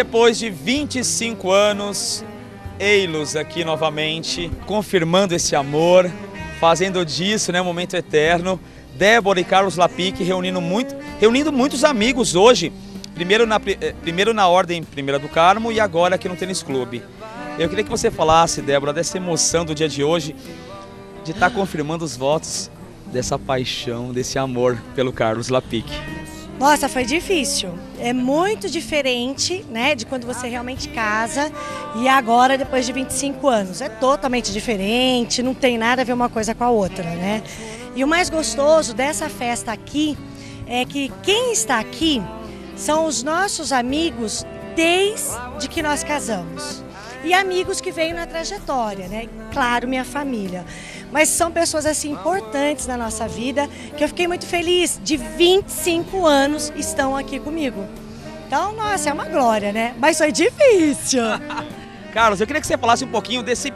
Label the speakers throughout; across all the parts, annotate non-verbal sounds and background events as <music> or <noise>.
Speaker 1: depois de 25 anos, Eilos aqui novamente, confirmando esse amor, fazendo disso né, um momento eterno. Débora e Carlos Lapique reunindo, muito, reunindo muitos amigos hoje, primeiro na, eh, primeiro na Ordem Primeira do Carmo e agora aqui no Tênis Clube. Eu queria que você falasse, Débora, dessa emoção do dia de hoje, de estar tá confirmando os votos dessa paixão, desse amor pelo Carlos Lapique.
Speaker 2: Nossa, foi difícil. É muito diferente, né, de quando você realmente casa e agora depois de 25 anos. É totalmente diferente, não tem nada a ver uma coisa com a outra, né? E o mais gostoso dessa festa aqui é que quem está aqui são os nossos amigos desde que nós casamos. E amigos que veio na trajetória, né? Claro, minha família. Mas são pessoas assim importantes na nossa vida que eu fiquei muito feliz. De 25 anos estão aqui comigo. Então, nossa, é uma glória, né? Mas foi difícil. <laughs>
Speaker 1: Carlos, eu queria que você falasse um pouquinho desse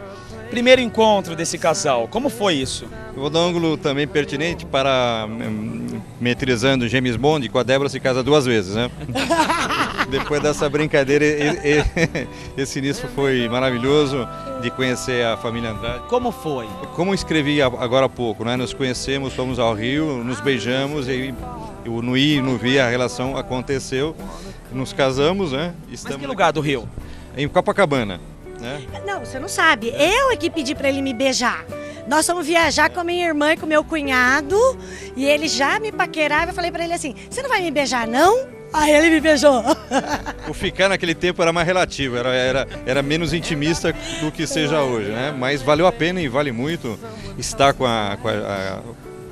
Speaker 1: primeiro encontro desse casal. Como foi isso?
Speaker 3: Eu vou dar um ângulo também pertinente para hum, metrizando James Bond, com a Débora se casa duas vezes, né? <laughs> Depois dessa brincadeira, <laughs> esse início foi maravilhoso de conhecer a família Andrade.
Speaker 1: Como foi?
Speaker 3: Como escrevi agora há pouco, né? Nos conhecemos, fomos ao Rio, nos beijamos e no ir, no vir, a relação aconteceu. Nos casamos, né?
Speaker 1: Estamos Mas que lugar do Rio?
Speaker 3: Em Copacabana. Né?
Speaker 2: Não, você não sabe. Eu é que pedi para ele me beijar. Nós fomos viajar com a minha irmã e com meu cunhado e ele já me paquerava. Eu falei para ele assim: Você não vai me beijar, não? Aí ele me beijou.
Speaker 3: O ficar naquele tempo era mais relativo, era, era, era menos intimista do que seja hoje, né? Mas valeu a pena e vale muito estar com a, com a,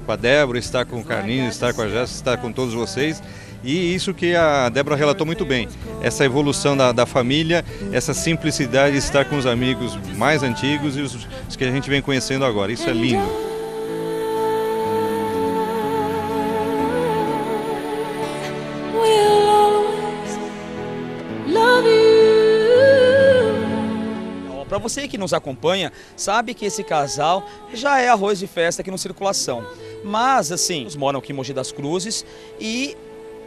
Speaker 3: com a Débora, estar com o Carlinhos, estar com a Jéssica, estar com todos vocês. E isso que a Débora relatou muito bem, essa evolução da, da família, essa simplicidade de estar com os amigos mais antigos e os, os que a gente vem conhecendo agora. Isso é lindo.
Speaker 1: Para você que nos acompanha, sabe que esse casal já é arroz de festa aqui no Circulação. Mas, assim, eles moram aqui em Mogi das Cruzes e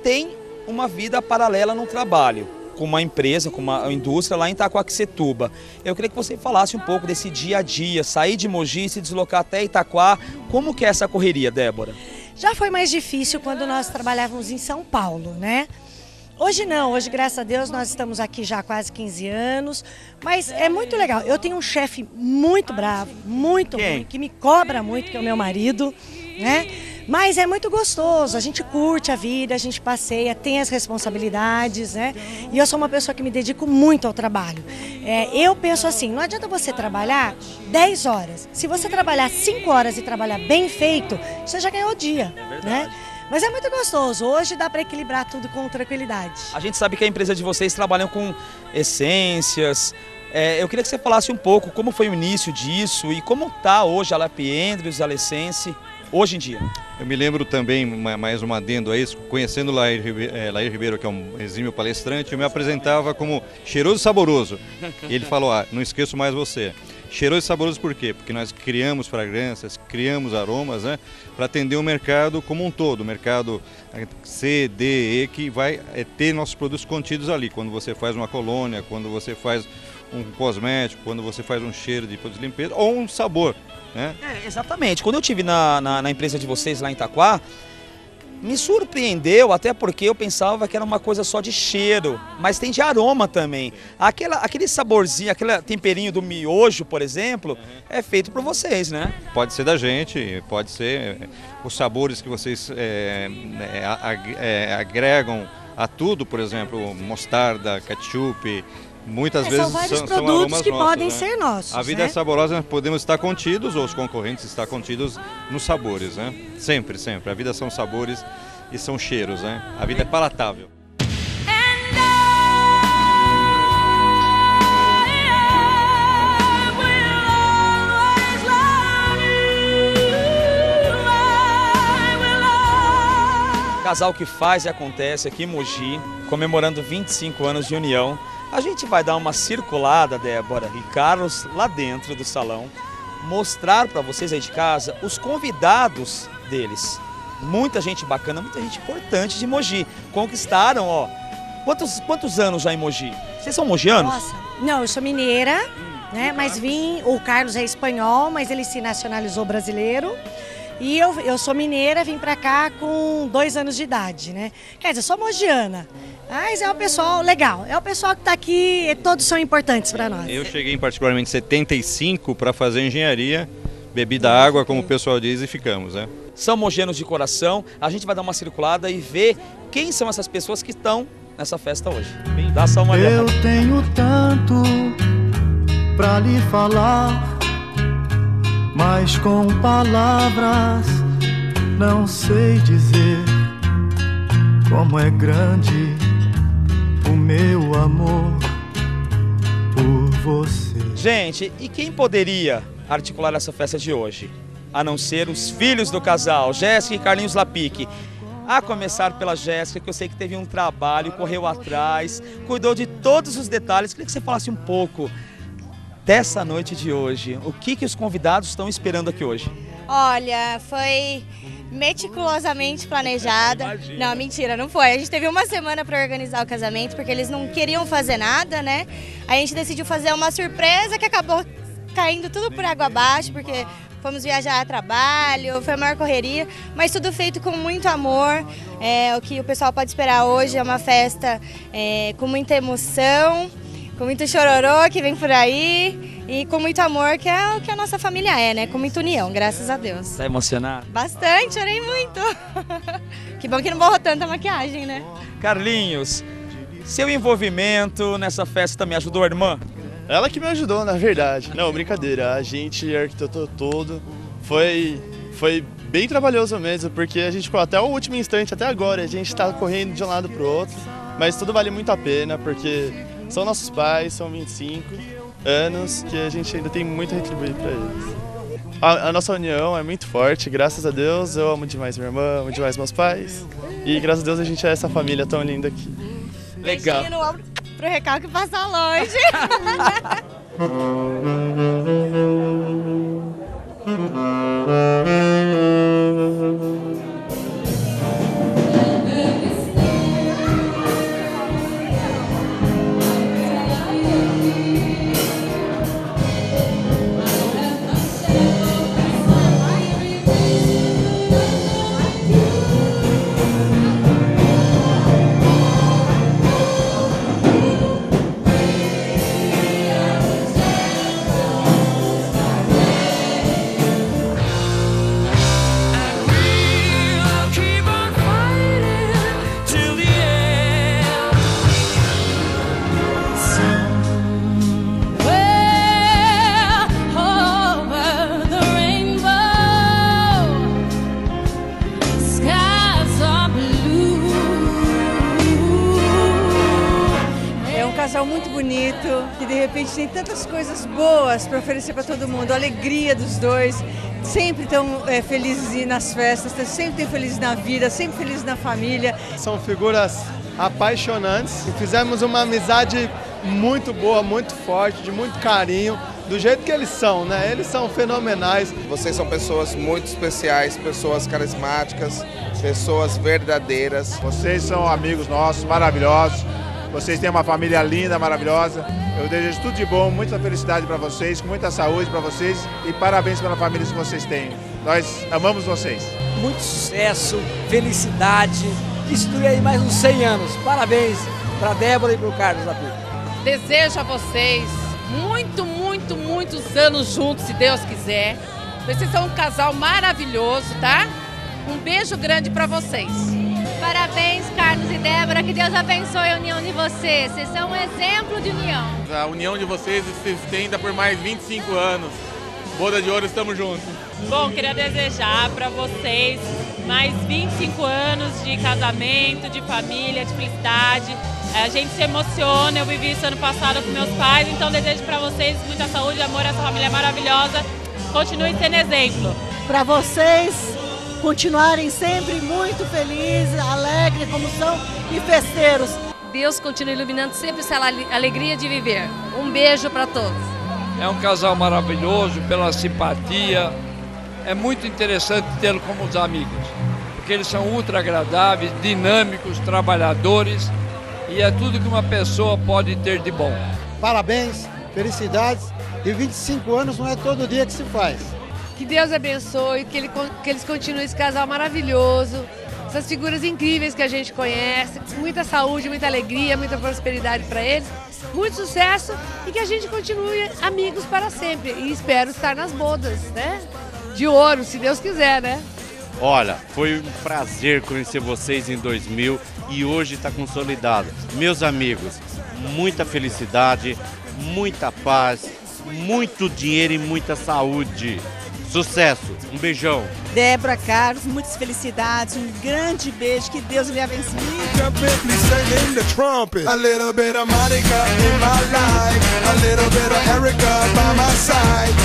Speaker 1: tem uma vida paralela no trabalho com uma empresa, com uma indústria lá em Itacoaxetuba. Eu queria que você falasse um pouco desse dia a dia, sair de Mogi, se deslocar até Itaquá. Como que é essa correria, Débora?
Speaker 2: Já foi mais difícil quando nós trabalhávamos em São Paulo, né? Hoje não, hoje graças a Deus nós estamos aqui já há quase 15 anos, mas é muito legal. Eu tenho um chefe muito bravo, muito Quem? ruim, que me cobra muito, que é o meu marido, né? Mas é muito gostoso, a gente curte a vida, a gente passeia, tem as responsabilidades, né? E eu sou uma pessoa que me dedico muito ao trabalho. É, eu penso assim, não adianta você trabalhar 10 horas. Se você trabalhar 5 horas e trabalhar bem feito, você já ganhou o dia, é né? Mas é muito gostoso. Hoje dá para equilibrar tudo com tranquilidade.
Speaker 1: A gente sabe que a empresa de vocês trabalham com essências. É, eu queria que você falasse um pouco como foi o início disso e como está hoje a Lapiendros, a Lessense hoje em dia?
Speaker 3: Eu me lembro também, mais um adendo a isso, conhecendo Lair Ribeiro, que é um exímio palestrante, eu me apresentava como cheiroso e saboroso. E <laughs> ele falou, ah, não esqueço mais você. Cheiroso e saboroso por quê? Porque nós criamos fragrâncias, criamos aromas, né? Para atender o mercado como um todo, o mercado C, D, E, que vai é, ter nossos produtos contidos ali. Quando você faz uma colônia, quando você faz um cosmético, quando você faz um cheiro de produto de limpeza, ou um sabor. Né?
Speaker 1: É, exatamente. Quando eu tive na, na, na, empresa de vocês lá em Itaquá, me surpreendeu, até porque eu pensava que era uma coisa só de cheiro, mas tem de aroma também. Aquela, aquele saborzinho, aquele temperinho do miojo, por exemplo, é feito por vocês, né?
Speaker 3: Pode ser da gente, pode ser é, os sabores que vocês é, é, agregam a tudo, por exemplo, mostarda, ketchup, Muitas
Speaker 2: é,
Speaker 3: vezes
Speaker 2: são vários são, produtos
Speaker 3: são
Speaker 2: que
Speaker 3: nossos,
Speaker 2: podem
Speaker 3: né?
Speaker 2: ser nossos.
Speaker 3: A vida
Speaker 2: né?
Speaker 3: é saborosa, podemos estar contidos, ou os concorrentes estar contidos nos sabores, né? Sempre, sempre. A vida são sabores e são cheiros, né? A vida é palatável.
Speaker 1: Casal que faz e acontece aqui em Mogi, comemorando 25 anos de união. A gente vai dar uma circulada, Débora e Carlos, lá dentro do salão, mostrar para vocês aí de casa os convidados deles. Muita gente bacana, muita gente importante de Mogi. Conquistaram, ó, Quantos, quantos anos já em Mogi? Vocês são mogianos?
Speaker 2: Nossa, não, eu sou mineira, né? Mas vim, o Carlos é espanhol, mas ele se nacionalizou brasileiro. E eu, eu sou mineira, vim pra cá com dois anos de idade, né? Quer dizer, sou mogiana. Mas é o pessoal legal, é o pessoal que tá aqui, e todos são importantes para nós.
Speaker 3: Eu cheguei em particularmente em 75 para fazer engenharia, bebi da água, como o pessoal diz, e ficamos, né?
Speaker 1: São mogianos de coração. A gente vai dar uma circulada e ver quem são essas pessoas que estão nessa festa hoje. Dá só uma olhada.
Speaker 4: Eu tenho tanto pra lhe falar, mas com palavras não sei dizer como é grande o meu amor por você.
Speaker 1: Gente, e quem poderia articular essa festa de hoje? A não ser os filhos do casal, Jéssica e Carlinhos Lapique. A começar pela Jéssica, que eu sei que teve um trabalho, correu atrás, cuidou de todos os detalhes. Queria que você falasse um pouco dessa noite de hoje. O que, que os convidados estão esperando aqui hoje?
Speaker 5: Olha, foi meticulosamente planejada. <laughs> Não, mentira, não foi. A gente teve uma semana para organizar o casamento porque eles não queriam fazer nada, né? A gente decidiu fazer uma surpresa que acabou caindo tudo por água abaixo porque fomos viajar a trabalho, foi a maior correria, mas tudo feito com muito amor. É, o que o pessoal pode esperar hoje é uma festa é, com muita emoção, com muito chororô que vem por aí e com muito amor, que é o que a nossa família é, né? Com muita união, graças a Deus.
Speaker 1: Tá emocionado?
Speaker 5: Bastante, chorei muito. <laughs> que bom que não borrou tanta maquiagem, né?
Speaker 1: Carlinhos, seu envolvimento nessa festa também ajudou a irmã?
Speaker 6: Ela que me ajudou, na verdade. Não, brincadeira. A gente arquitetou todo. Foi, foi bem trabalhoso mesmo, porque a gente ficou até o último instante, até agora, a gente está correndo de um lado para o outro. Mas tudo vale muito a pena, porque são nossos pais, são 25 anos que a gente ainda tem muito a retribuir para eles. A, a, nossa união é muito forte, graças a Deus. Eu amo demais minha irmã, amo demais meus pais. E graças a Deus a gente é essa família tão linda aqui.
Speaker 1: Legal.
Speaker 5: Beijinho pro recalque passar longe. <laughs>
Speaker 7: casal muito bonito, que de repente tem tantas coisas boas para oferecer para todo mundo, a alegria dos dois, sempre estão é, felizes nas festas, sempre estão felizes na vida, sempre felizes na família.
Speaker 6: São figuras apaixonantes e fizemos uma amizade muito boa, muito forte, de muito carinho, do jeito que eles são, né? Eles são fenomenais.
Speaker 8: Vocês são pessoas muito especiais, pessoas carismáticas, pessoas verdadeiras.
Speaker 9: Vocês são amigos nossos, maravilhosos. Vocês têm uma família linda, maravilhosa. Eu desejo tudo de bom, muita felicidade para vocês, com muita saúde para vocês e parabéns pela família que vocês têm. Nós amamos vocês.
Speaker 10: Muito sucesso, felicidade, que isso dure aí mais uns 100 anos. Parabéns para Débora e para o Carlos Lapi.
Speaker 11: Desejo a vocês muito, muito, muitos anos juntos, se Deus quiser. Vocês são um casal maravilhoso, tá? Um beijo grande para vocês.
Speaker 12: Parabéns, Carlos e Débora. Que Deus abençoe a união de vocês. Vocês são um exemplo de união.
Speaker 13: A união de vocês se estenda por mais 25 anos. Boda de ouro, estamos juntos.
Speaker 14: Bom, queria desejar para vocês mais 25 anos de casamento, de família, de felicidade. A gente se emociona. Eu vivi isso ano passado com meus pais, então desejo para vocês muita saúde, amor. Essa família é maravilhosa. Continue sendo exemplo.
Speaker 15: Para vocês, continuarem sempre muito felizes, alegres como são e festeiros.
Speaker 16: Deus continue iluminando sempre essa alegria de viver. Um beijo para todos.
Speaker 17: É um casal maravilhoso pela simpatia. É muito interessante tê-lo como os amigos, porque eles são ultra agradáveis, dinâmicos, trabalhadores e é tudo que uma pessoa pode ter de bom.
Speaker 18: Parabéns, felicidades. E 25 anos não é todo dia que se faz.
Speaker 16: Que Deus abençoe, que, ele, que eles continuem esse casal maravilhoso, essas figuras incríveis que a gente conhece, muita saúde, muita alegria, muita prosperidade para eles, muito sucesso e que a gente continue amigos para sempre. E espero estar nas bodas, né? De ouro, se Deus quiser, né?
Speaker 19: Olha, foi um prazer conhecer vocês em 2000 e hoje está consolidado. Meus amigos, muita felicidade, muita paz, muito dinheiro e muita saúde. Sucesso, um beijão.
Speaker 20: Débora Carlos, muitas felicidades, um grande beijo, que Deus lhe abençoe.
Speaker 21: A little bit of Monica in my life, a little bit of by my side,